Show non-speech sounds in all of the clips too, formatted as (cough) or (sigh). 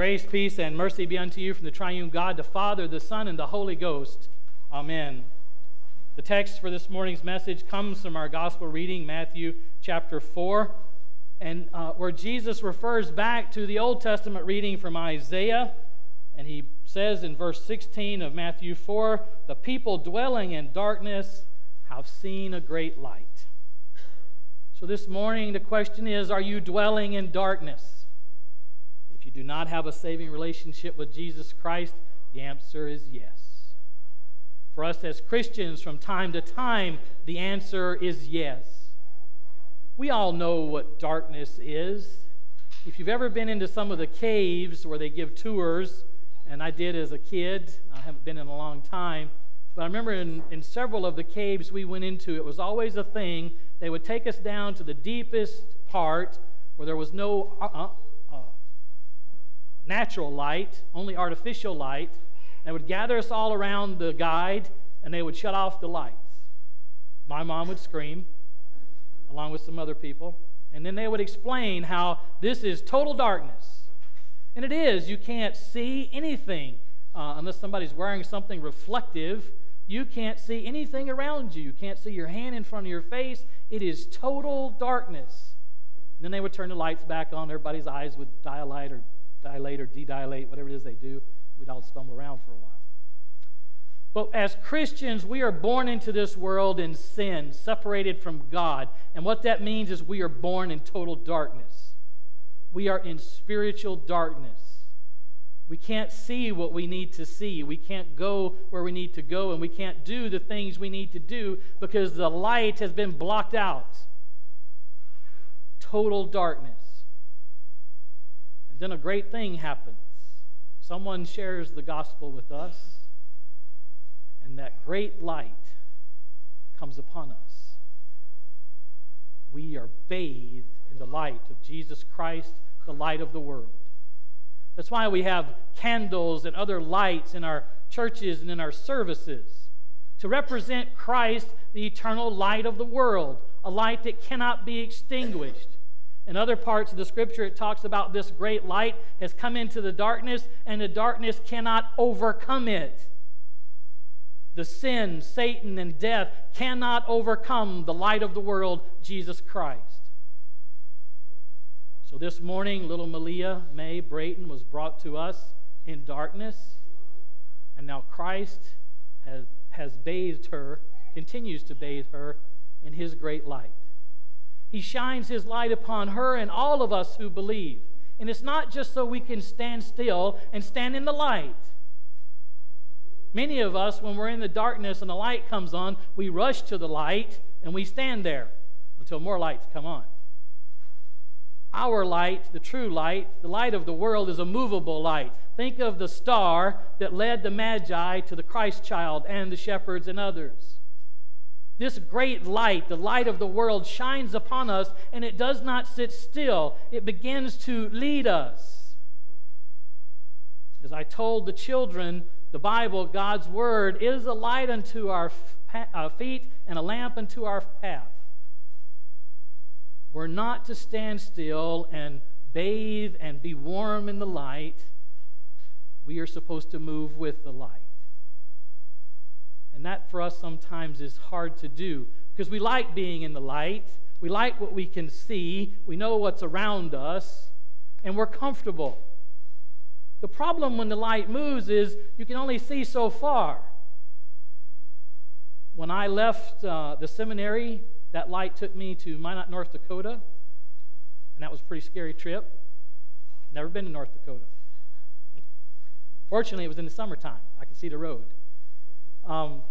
Grace, peace, and mercy be unto you from the triune God, the Father, the Son, and the Holy Ghost. Amen. The text for this morning's message comes from our gospel reading, Matthew chapter 4, and uh, where Jesus refers back to the Old Testament reading from Isaiah. And he says in verse 16 of Matthew 4 The people dwelling in darkness have seen a great light. So this morning, the question is Are you dwelling in darkness? You do not have a saving relationship with Jesus Christ, the answer is yes. For us as Christians, from time to time, the answer is yes. We all know what darkness is. If you've ever been into some of the caves where they give tours, and I did as a kid, I haven't been in a long time, but I remember in, in several of the caves we went into, it was always a thing. They would take us down to the deepest part where there was no uh, uh natural light, only artificial light. They would gather us all around the guide and they would shut off the lights. My mom would scream, along with some other people, and then they would explain how this is total darkness. And it is. You can't see anything uh, unless somebody's wearing something reflective. You can't see anything around you. You can't see your hand in front of your face. It is total darkness. And then they would turn the lights back on. Everybody's eyes would dilate or dilate or de-dilate, whatever it is they do, we'd all stumble around for a while. But as Christians, we are born into this world in sin, separated from God. And what that means is we are born in total darkness. We are in spiritual darkness. We can't see what we need to see. We can't go where we need to go, and we can't do the things we need to do because the light has been blocked out. Total darkness then a great thing happens. Someone shares the gospel with us, and that great light comes upon us. We are bathed in the light of Jesus Christ, the light of the world. That's why we have candles and other lights in our churches and in our services to represent Christ, the eternal light of the world, a light that cannot be extinguished. In other parts of the scripture, it talks about this great light has come into the darkness, and the darkness cannot overcome it. The sin, Satan, and death cannot overcome the light of the world, Jesus Christ. So this morning, little Malia May Brayton was brought to us in darkness, and now Christ has, has bathed her, continues to bathe her in his great light. He shines his light upon her and all of us who believe. And it's not just so we can stand still and stand in the light. Many of us, when we're in the darkness and the light comes on, we rush to the light and we stand there until more lights come on. Our light, the true light, the light of the world, is a movable light. Think of the star that led the Magi to the Christ child and the shepherds and others. This great light, the light of the world, shines upon us and it does not sit still. It begins to lead us. As I told the children, the Bible, God's Word, is a light unto our uh, feet and a lamp unto our path. We're not to stand still and bathe and be warm in the light. We are supposed to move with the light. And that for us sometimes is hard to do because we like being in the light. We like what we can see. We know what's around us. And we're comfortable. The problem when the light moves is you can only see so far. When I left uh, the seminary, that light took me to Minot, North Dakota. And that was a pretty scary trip. Never been to North Dakota. Fortunately, it was in the summertime. I could see the road. Um,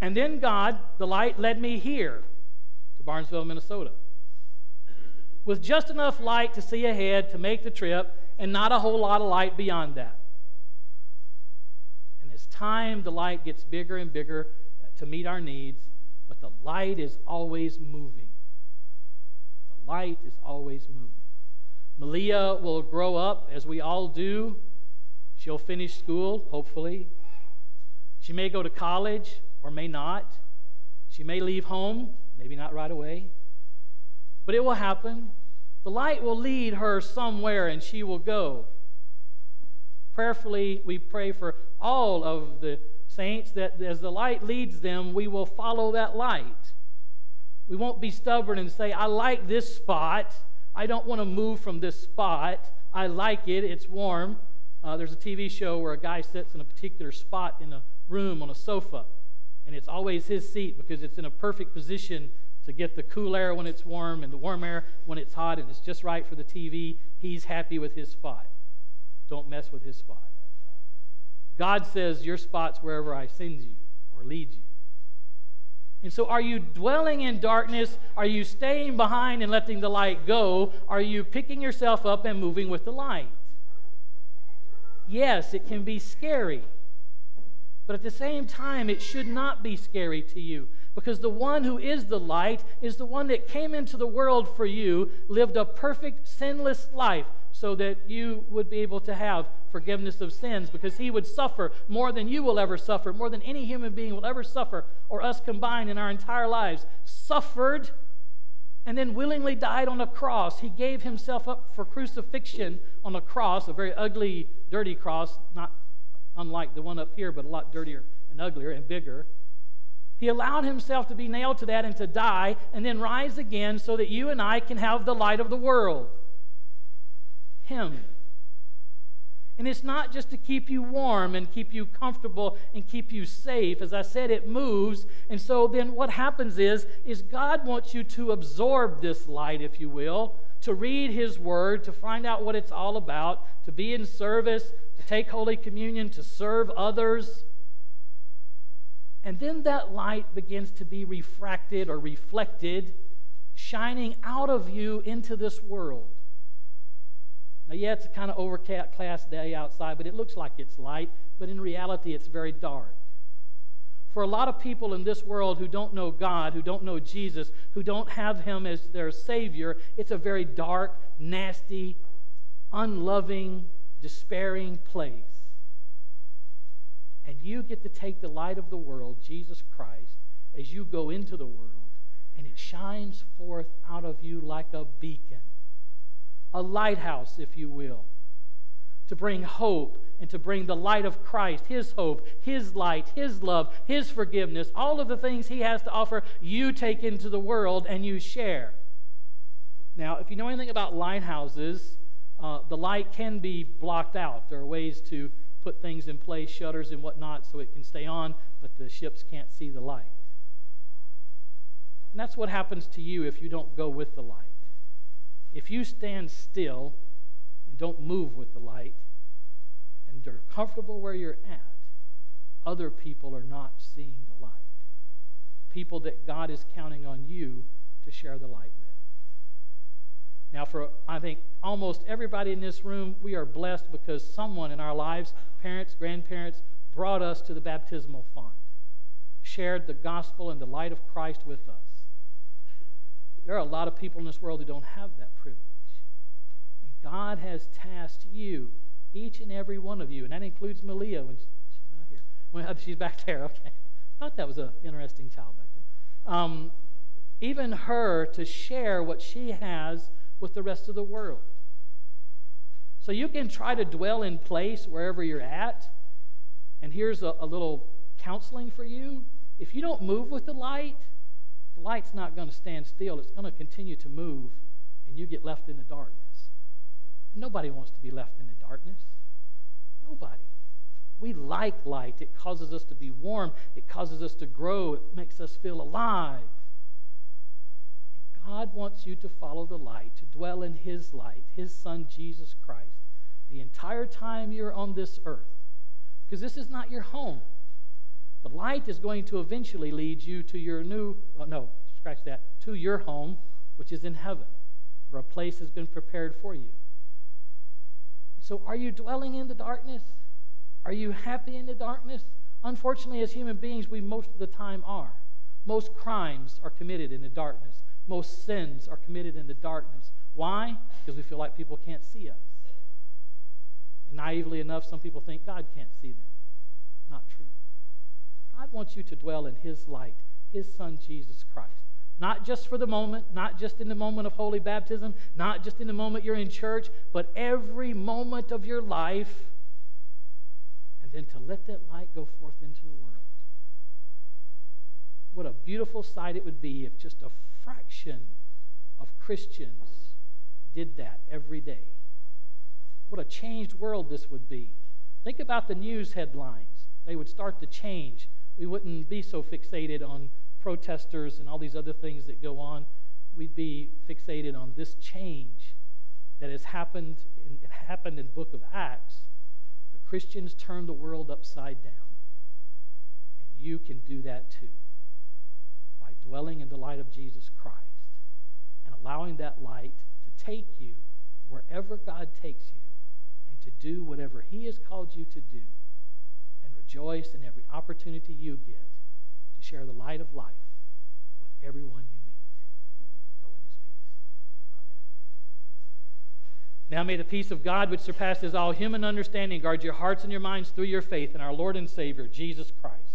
and then God, the light, led me here to Barnesville, Minnesota. With just enough light to see ahead to make the trip, and not a whole lot of light beyond that. And as time, the light gets bigger and bigger to meet our needs, but the light is always moving. The light is always moving. Malia will grow up, as we all do. She'll finish school, hopefully. She may go to college or may not. She may leave home, maybe not right away. But it will happen. The light will lead her somewhere and she will go. Prayerfully, we pray for all of the saints that as the light leads them, we will follow that light. We won't be stubborn and say, I like this spot. I don't want to move from this spot. I like it. It's warm. Uh, there's a TV show where a guy sits in a particular spot in a room on a sofa, and it's always his seat because it's in a perfect position to get the cool air when it's warm and the warm air when it's hot, and it's just right for the TV. He's happy with his spot. Don't mess with his spot. God says, Your spot's wherever I send you or lead you. And so, are you dwelling in darkness? Are you staying behind and letting the light go? Are you picking yourself up and moving with the light? Yes, it can be scary. But at the same time, it should not be scary to you because the one who is the light is the one that came into the world for you, lived a perfect, sinless life so that you would be able to have forgiveness of sins because he would suffer more than you will ever suffer, more than any human being will ever suffer, or us combined in our entire lives. Suffered and then willingly died on a cross. He gave himself up for crucifixion on a cross, a very ugly, dirty cross, not unlike the one up here, but a lot dirtier and uglier and bigger. He allowed himself to be nailed to that and to die and then rise again so that you and I can have the light of the world. Him. And it's not just to keep you warm and keep you comfortable and keep you safe. As I said, it moves. And so then what happens is, is God wants you to absorb this light, if you will, to read his word, to find out what it's all about, to be in service, to take Holy Communion, to serve others. And then that light begins to be refracted or reflected, shining out of you into this world. Now, yeah, it's a kind of overcast day outside, but it looks like it's light, but in reality, it's very dark. For a lot of people in this world who don't know God, who don't know Jesus, who don't have Him as their Savior, it's a very dark, nasty, unloving, despairing place. And you get to take the light of the world, Jesus Christ, as you go into the world, and it shines forth out of you like a beacon a lighthouse, if you will, to bring hope and to bring the light of Christ, His hope, His light, His love, His forgiveness, all of the things He has to offer, you take into the world and you share. Now, if you know anything about lighthouses, uh, the light can be blocked out. There are ways to put things in place, shutters and whatnot, so it can stay on, but the ships can't see the light. And that's what happens to you if you don't go with the light. If you stand still don't move with the light and are comfortable where you're at, other people are not seeing the light. People that God is counting on you to share the light with. Now, for I think almost everybody in this room, we are blessed because someone in our lives, parents, grandparents, brought us to the baptismal font, shared the gospel and the light of Christ with us. There are a lot of people in this world who don't have that privilege. God has tasked you, each and every one of you, and that includes Malia when she's not here. When (laughs) she's back there, okay. I (laughs) thought that was an interesting child back there. Um, even her to share what she has with the rest of the world. So you can try to dwell in place wherever you're at. And here's a, a little counseling for you. If you don't move with the light, the light's not going to stand still, it's going to continue to move, and you get left in the darkness. Nobody wants to be left in the darkness. Nobody. We like light. It causes us to be warm. It causes us to grow. It makes us feel alive. God wants you to follow the light, to dwell in His light, His Son, Jesus Christ, the entire time you're on this earth. Because this is not your home. The light is going to eventually lead you to your new, well, no, scratch that, to your home, which is in heaven, where a place has been prepared for you. So, are you dwelling in the darkness? Are you happy in the darkness? Unfortunately, as human beings, we most of the time are. Most crimes are committed in the darkness. Most sins are committed in the darkness. Why? Because we feel like people can't see us. And naively enough, some people think God can't see them. Not true. God wants you to dwell in His light, His Son, Jesus Christ. Not just for the moment, not just in the moment of holy baptism, not just in the moment you're in church, but every moment of your life, and then to let that light go forth into the world. What a beautiful sight it would be if just a fraction of Christians did that every day. What a changed world this would be. Think about the news headlines. They would start to change. We wouldn't be so fixated on protesters and all these other things that go on. We'd be fixated on this change that has happened in, it happened in the book of Acts. The Christians turned the world upside down. And you can do that too by dwelling in the light of Jesus Christ and allowing that light to take you wherever God takes you and to do whatever He has called you to do and rejoice in every opportunity you get to share the light of life with everyone you meet. Go in His peace. Amen. Now may the peace of God, which surpasses all human understanding, guard your hearts and your minds through your faith in our Lord and Savior, Jesus Christ.